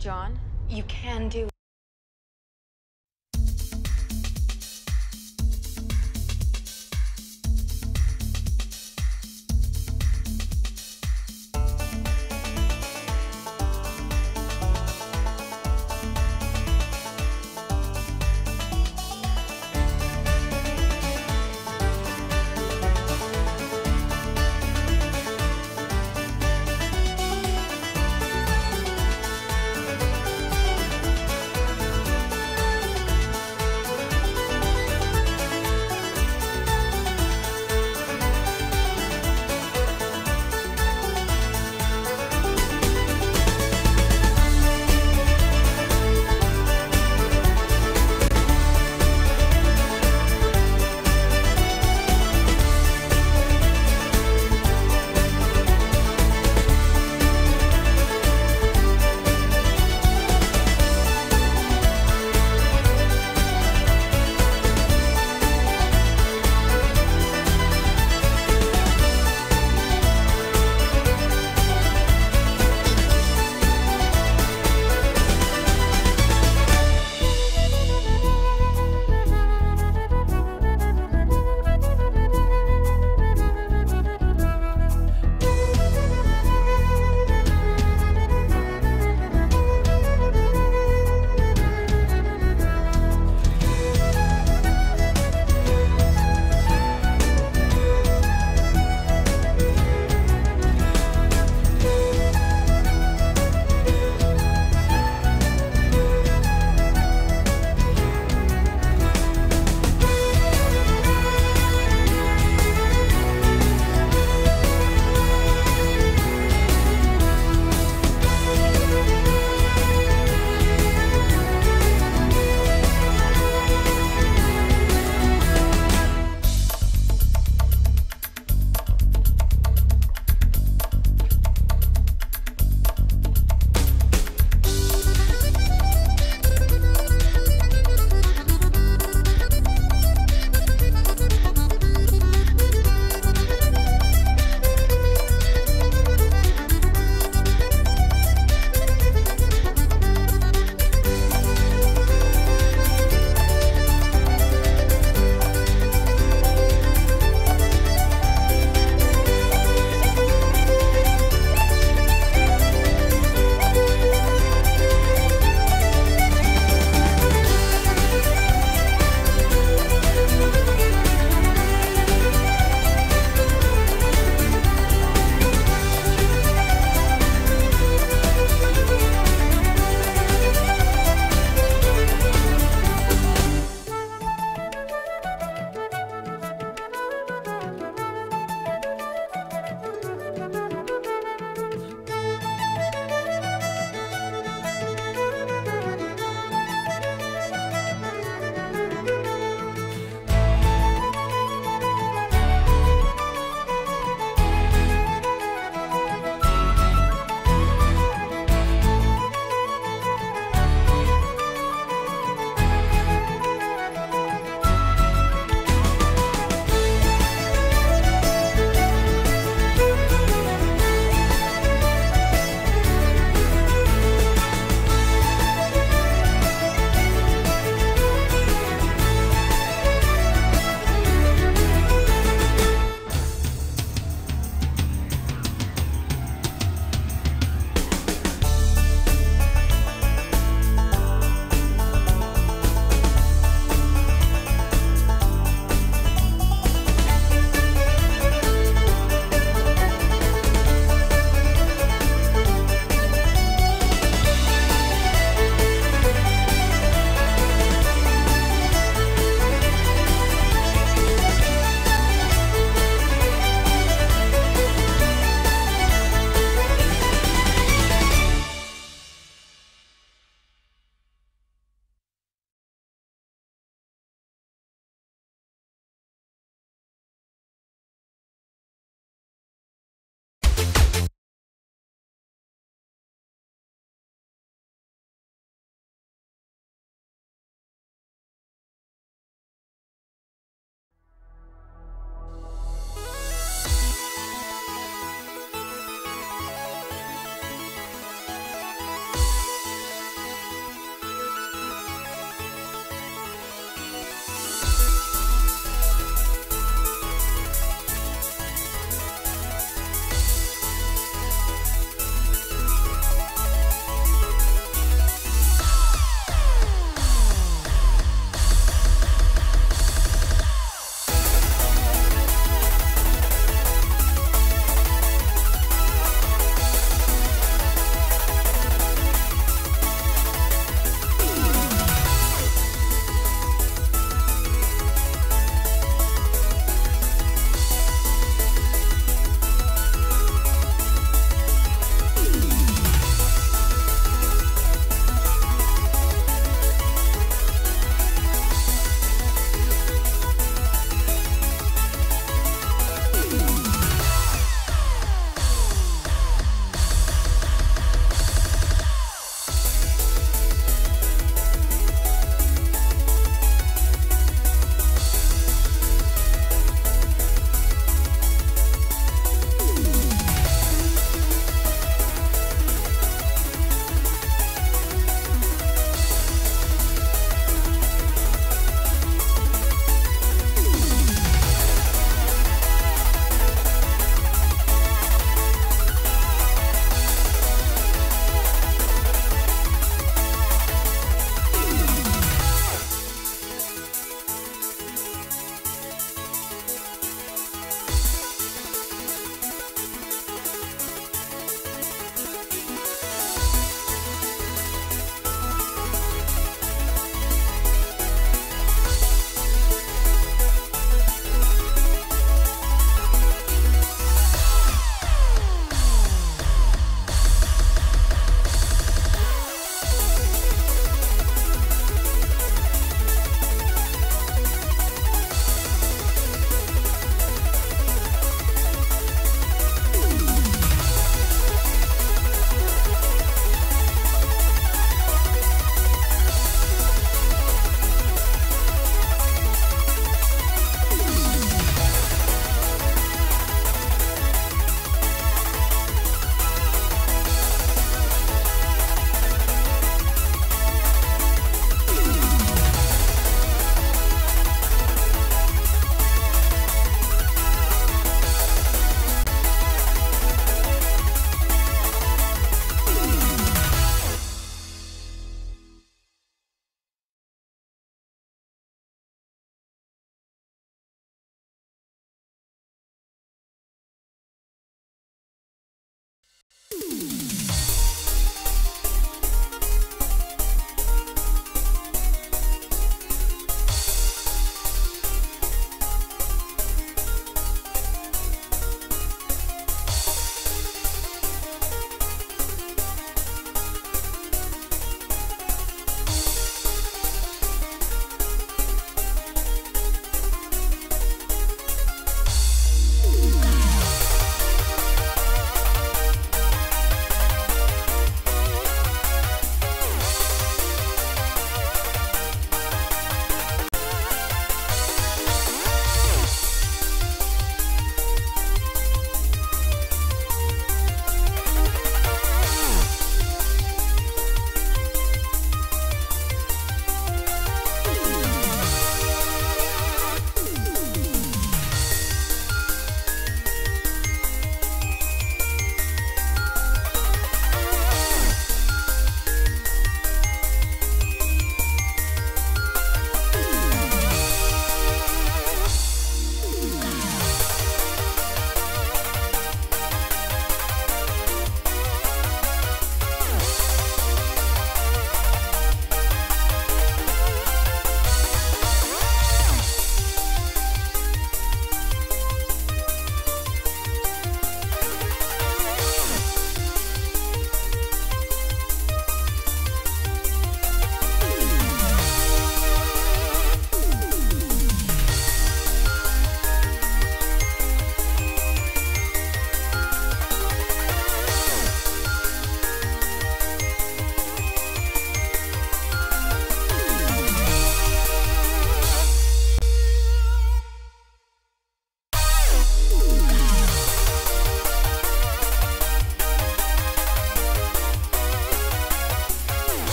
John, you can do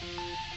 Bye.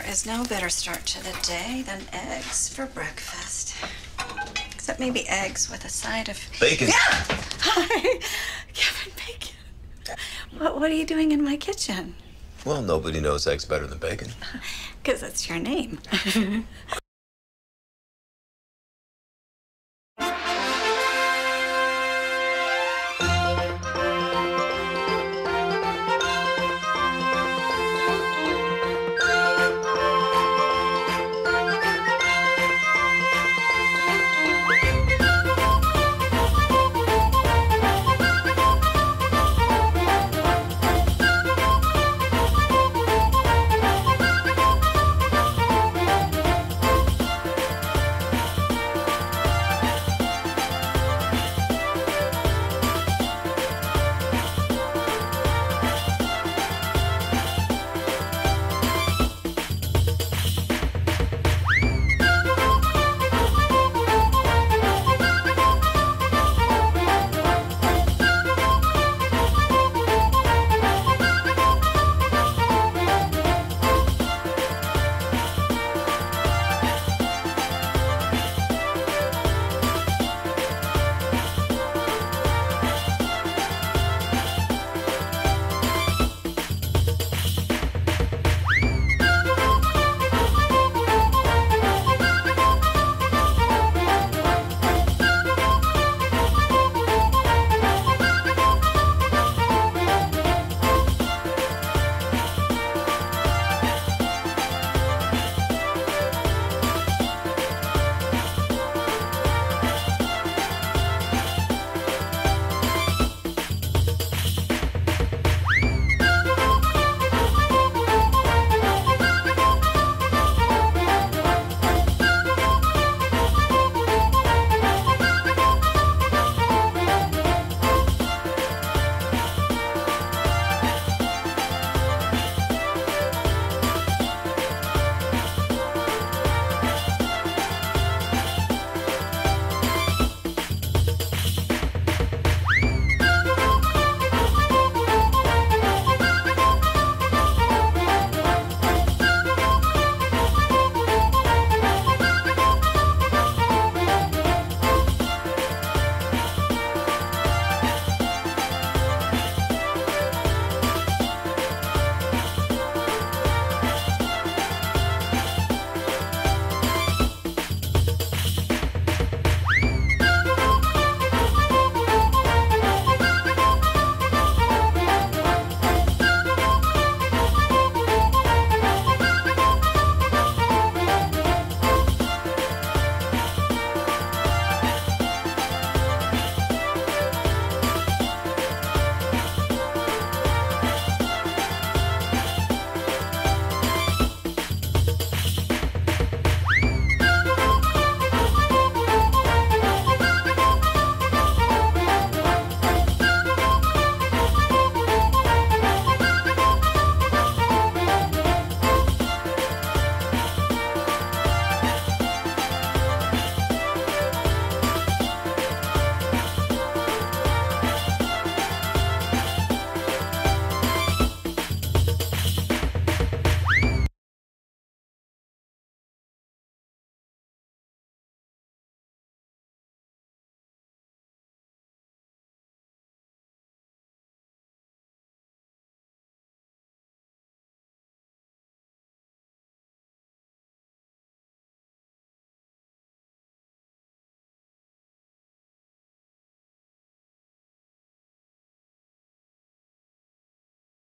There is no better start to the day than eggs for breakfast. Except maybe eggs with a side of Bacon. Yeah. Hi, Kevin Bacon. What What are you doing in my kitchen? Well, nobody knows eggs better than bacon. Because it's your name.